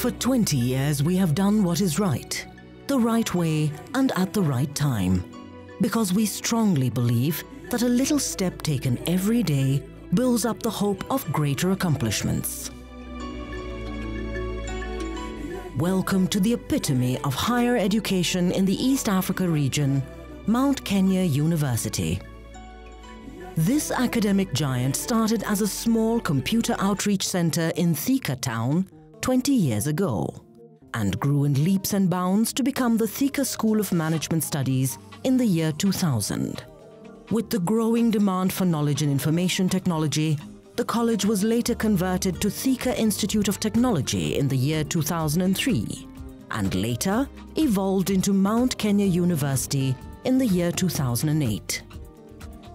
For 20 years, we have done what is right, the right way, and at the right time. Because we strongly believe that a little step taken every day builds up the hope of greater accomplishments. Welcome to the epitome of higher education in the East Africa region, Mount Kenya University. This academic giant started as a small computer outreach center in Thika town 20 years ago and grew in leaps and bounds to become the Thika School of Management Studies in the year 2000. With the growing demand for knowledge and information technology, the college was later converted to Thika Institute of Technology in the year 2003 and later evolved into Mount Kenya University in the year 2008.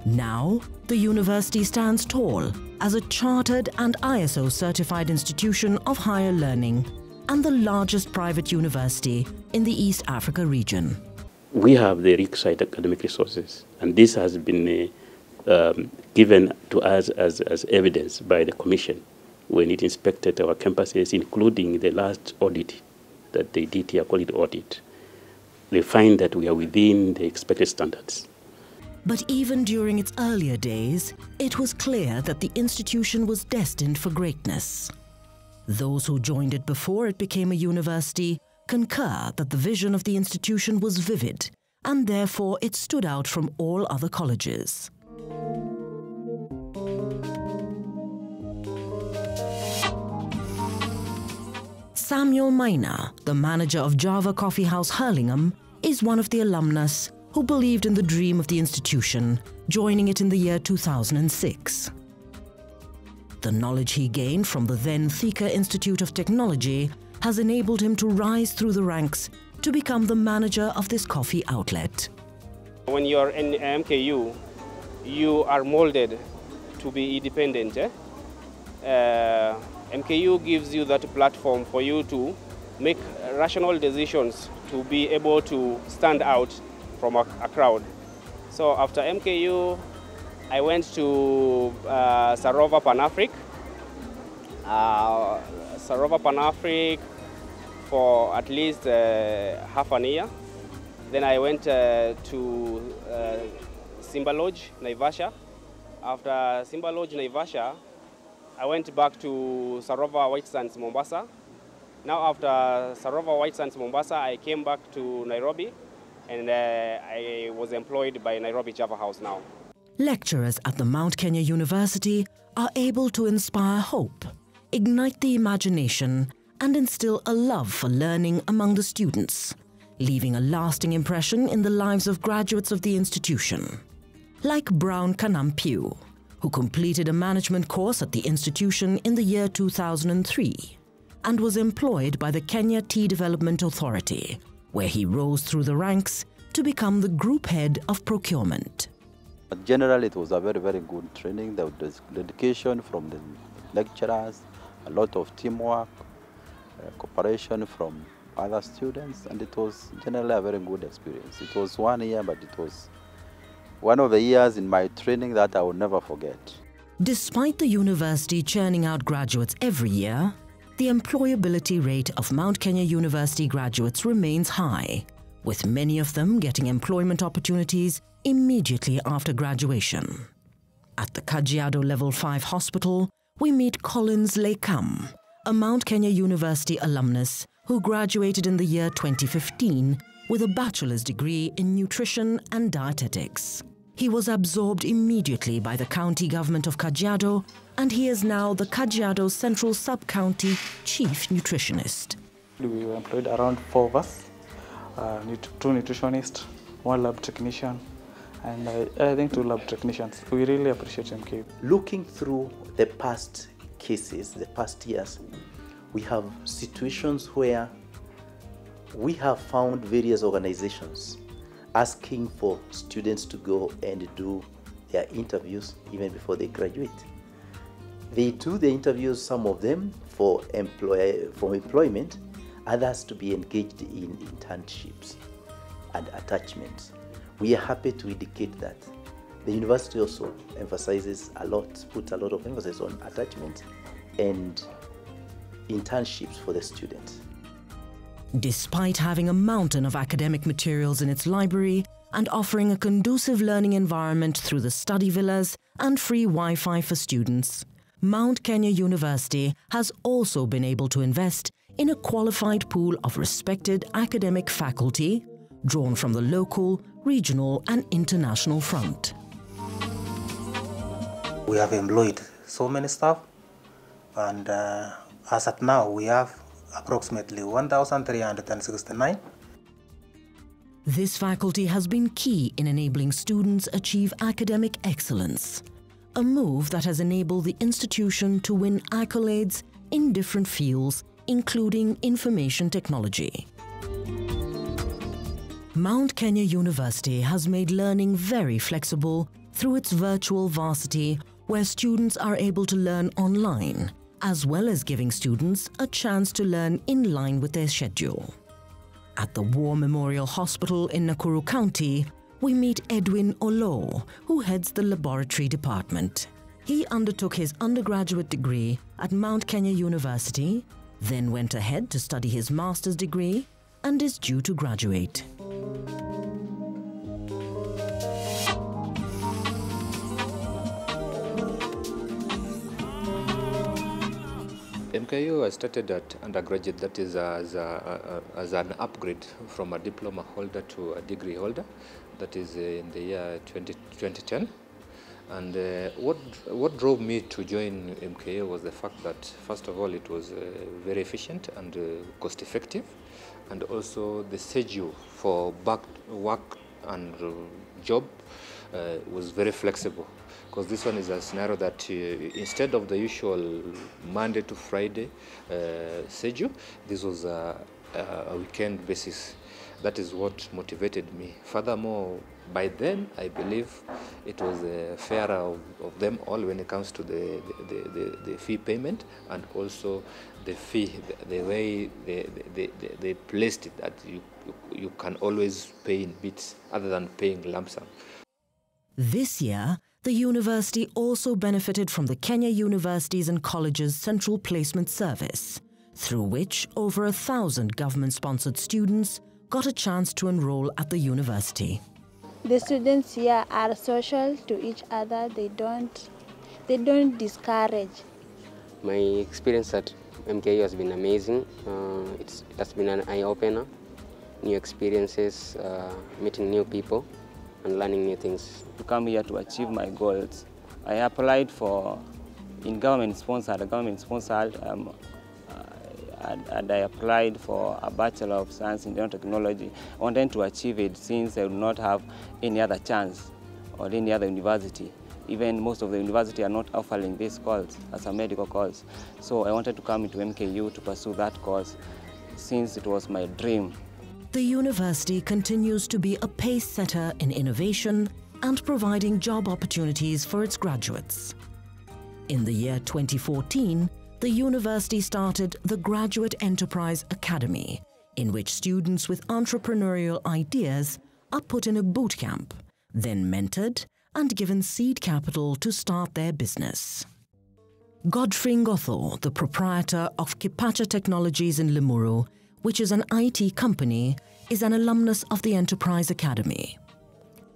Now, the university stands tall as a chartered and ISO certified institution of higher learning and the largest private university in the East Africa region. We have the Riverside academic resources, and this has been uh, um, given to us as, as evidence by the Commission when it inspected our campuses, including the last audit that they did here, quality audit. They find that we are within the expected standards. But even during its earlier days, it was clear that the institution was destined for greatness. Those who joined it before it became a university concur that the vision of the institution was vivid, and therefore it stood out from all other colleges. Samuel Maina, the manager of Java Coffee House Hurlingham, is one of the alumnus who believed in the dream of the institution, joining it in the year 2006. The knowledge he gained from the then Thika Institute of Technology has enabled him to rise through the ranks to become the manager of this coffee outlet. When you're in MKU, you are molded to be independent. Eh? Uh, MKU gives you that platform for you to make rational decisions to be able to stand out from a, a crowd. So after MKU, I went to uh, Sarova Panafric. Uh, Sarova Panafric for at least uh, half an year. Then I went uh, to uh, Simba Lodge, Naivasha. After Simba Lodge, Naivasha, I went back to Sarova White Sands, Mombasa. Now after Sarova White Sands, Mombasa, I came back to Nairobi and uh, I was employed by Nairobi Java House now. Lecturers at the Mount Kenya University are able to inspire hope, ignite the imagination, and instill a love for learning among the students, leaving a lasting impression in the lives of graduates of the institution. Like Brown Kanampiu, who completed a management course at the institution in the year 2003 and was employed by the Kenya Tea Development Authority where he rose through the ranks to become the group head of procurement. Generally, it was a very, very good training. There was dedication from the lecturers, a lot of teamwork, uh, cooperation from other students, and it was generally a very good experience. It was one year, but it was one of the years in my training that I will never forget. Despite the university churning out graduates every year, the employability rate of Mount Kenya University graduates remains high, with many of them getting employment opportunities immediately after graduation. At the Kajiado Level 5 hospital, we meet Collins Lekam, a Mount Kenya University alumnus who graduated in the year 2015 with a bachelor's degree in nutrition and dietetics. He was absorbed immediately by the county government of Kajiado and he is now the Kajiado Central Sub-County Chief Nutritionist. We employed around four of us, uh, two nutritionists, one lab technician, and uh, I think two lab technicians. We really appreciate MK. Looking through the past cases, the past years, we have situations where we have found various organizations asking for students to go and do their interviews even before they graduate. They do the interviews, some of them for, employ, for employment, others to be engaged in internships and attachments. We are happy to indicate that The university also emphasizes a lot, puts a lot of emphasis on attachment and internships for the students. Despite having a mountain of academic materials in its library and offering a conducive learning environment through the study villas and free Wi Fi for students, Mount Kenya University has also been able to invest in a qualified pool of respected academic faculty drawn from the local, regional, and international front. We have employed so many staff, and uh, as at now, we have approximately 1,369. This faculty has been key in enabling students achieve academic excellence, a move that has enabled the institution to win accolades in different fields, including information technology. Mount Kenya University has made learning very flexible through its virtual varsity, where students are able to learn online, as well as giving students a chance to learn in line with their schedule. At the War Memorial Hospital in Nakuru County, we meet Edwin Olo, who heads the laboratory department. He undertook his undergraduate degree at Mount Kenya University, then went ahead to study his master's degree, and is due to graduate. MKU I started at undergraduate, that is as, a, a, as an upgrade from a diploma holder to a degree holder, that is in the year 20, 2010. And uh, what, what drove me to join MKU was the fact that, first of all, it was uh, very efficient and uh, cost effective, and also the schedule for back work and uh, job uh, was very flexible because this one is a scenario that uh, instead of the usual Monday to Friday uh, schedule, this was a, a weekend basis. That is what motivated me. Furthermore, by then, I believe it was uh, fairer of, of them all when it comes to the, the, the, the fee payment and also the fee, the, the way they, they, they, they placed it, that you, you can always pay in bits other than paying lump sum. This year, the university also benefited from the Kenya Universities and Colleges Central Placement Service, through which over a thousand government sponsored students got a chance to enroll at the university. The students here are social to each other. They don't they don't discourage. My experience at MKU has been amazing. Uh, it's, it has been an eye opener, new experiences, uh, meeting new people, and learning new things. To come here to achieve my goals, I applied for in government sponsored, government sponsored, um, uh, and, and, I applied for a Bachelor of Science in Technology. I wanted to achieve it since I would not have any other chance or any other university. Even most of the university are not offering this course as a medical course. So I wanted to come into MKU to pursue that course since it was my dream the university continues to be a pace setter in innovation and providing job opportunities for its graduates. In the year 2014, the university started the Graduate Enterprise Academy, in which students with entrepreneurial ideas are put in a boot camp, then mentored and given seed capital to start their business. Godfrey Ngotho, the proprietor of Kipacha Technologies in Limuru, which is an IT company, is an alumnus of the Enterprise Academy.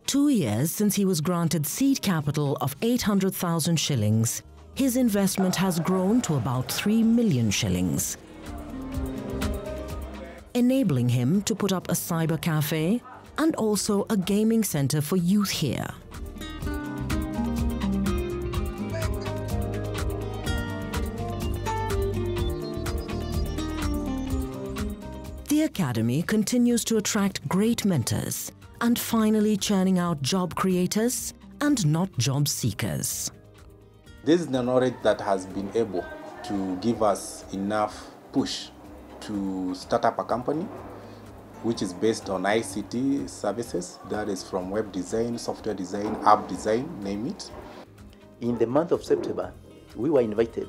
Two years since he was granted seed capital of 800,000 shillings, his investment has grown to about 3 million shillings, enabling him to put up a cyber cafe and also a gaming center for youth here. The Academy continues to attract great mentors and finally churning out job creators and not job seekers. This is the knowledge that has been able to give us enough push to start up a company which is based on ICT services, that is from web design, software design, app design, name it. In the month of September, we were invited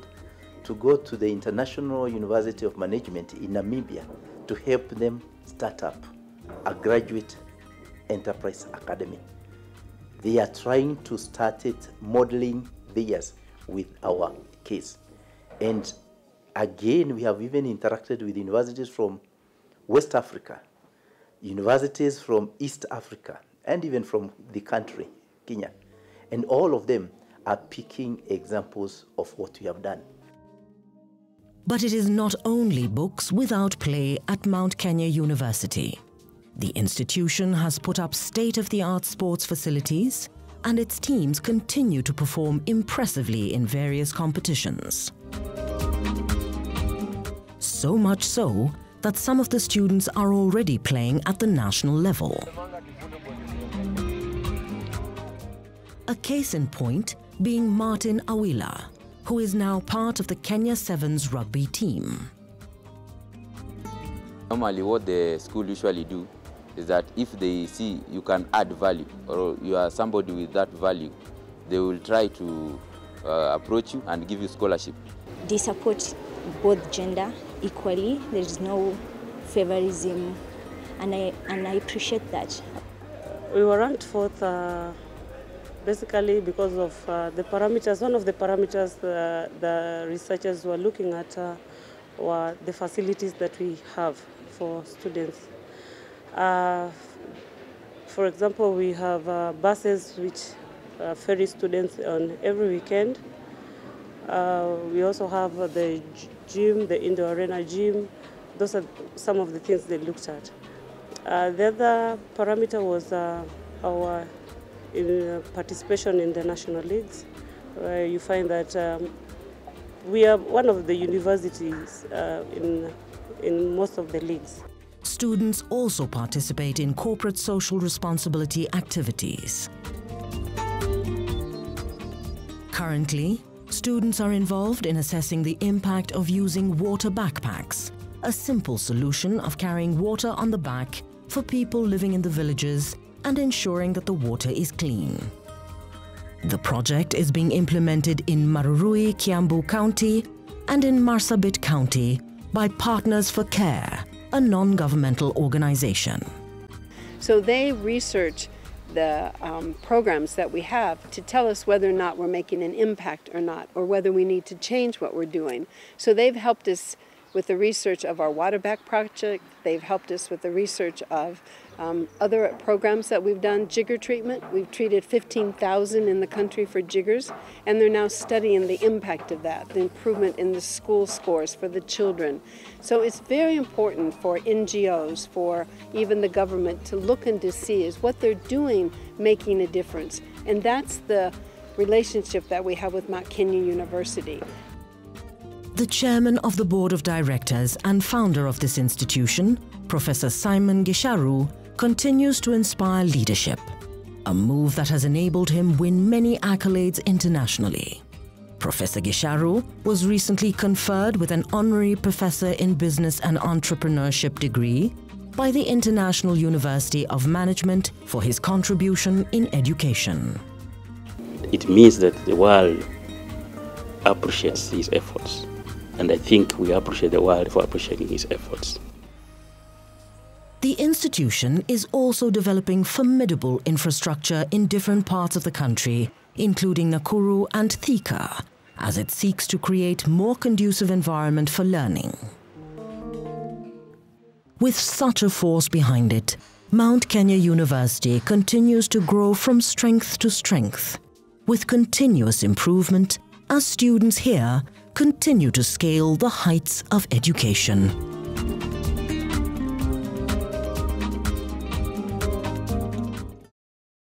to go to the International University of Management in Namibia to help them start up a graduate enterprise academy. they are trying to start it modeling theirs with our case. And again, we have even interacted with universities from West Africa, universities from East Africa, and even from the country, Kenya. And all of them are picking examples of what we have done. But it is not only books without play at Mount Kenya University. The institution has put up state-of-the-art sports facilities and its teams continue to perform impressively in various competitions. So much so that some of the students are already playing at the national level. A case in point being Martin Awila, who is now part of the Kenya Sevens rugby team. Normally what the school usually do is that if they see you can add value or you are somebody with that value, they will try to uh, approach you and give you scholarship. They support both gender equally. There is no favorism, and I and I appreciate that. We were ranked fourth. Uh, basically because of uh, the parameters, one of the parameters uh, the researchers were looking at uh, were the facilities that we have for students. Uh, for example, we have uh, buses which uh, ferry students on every weekend. We also have the gym, the indoor arena gym. Those are some of the things they looked at. The other parameter was our in, participation in the national leagues, you find that um, we are one of the universities in, in most of the leagues. Students also participate in corporate social responsibility activities. Currently, students are involved in assessing the impact of using water backpacks, a simple solution of carrying water on the back for people living in the villages and ensuring that the water is clean. The project is being implemented in Marurui, Kiambu County and in Marsabit County by Partners for Care, a non-governmental organization. So they research the um, programs that we have to tell us whether or not we're making an impact or not, or whether we need to change what we're doing. So they've helped us with the research of our water back project. They've helped us with the research of um, other programs that we've done, jigger treatment. We've treated 15,000 in the country for jiggers, and they're now studying the impact of that, the improvement in the school scores for the children. So it's very important for NGOs, for even the government to look and to see is what they're doing making a difference. And that's the relationship that we have with Mount Kenya University. The chairman of the board of directors and founder of this institution, Professor Simon Gicharu, continues to inspire leadership, a move that has enabled him win many accolades internationally. Professor Gicharu was recently conferred with an honorary professor in business and entrepreneurship degree by the International University of Management for his contribution in education. It means that the world appreciates his efforts, and I think we appreciate the world for appreciating his efforts. The institution is also developing formidable infrastructure in different parts of the country, including Nakuru and Thika, as it seeks to create more conducive environment for learning. With such a force behind it, Mount Kenya University continues to grow from strength to strength, with continuous improvement as students here continue to scale the heights of education.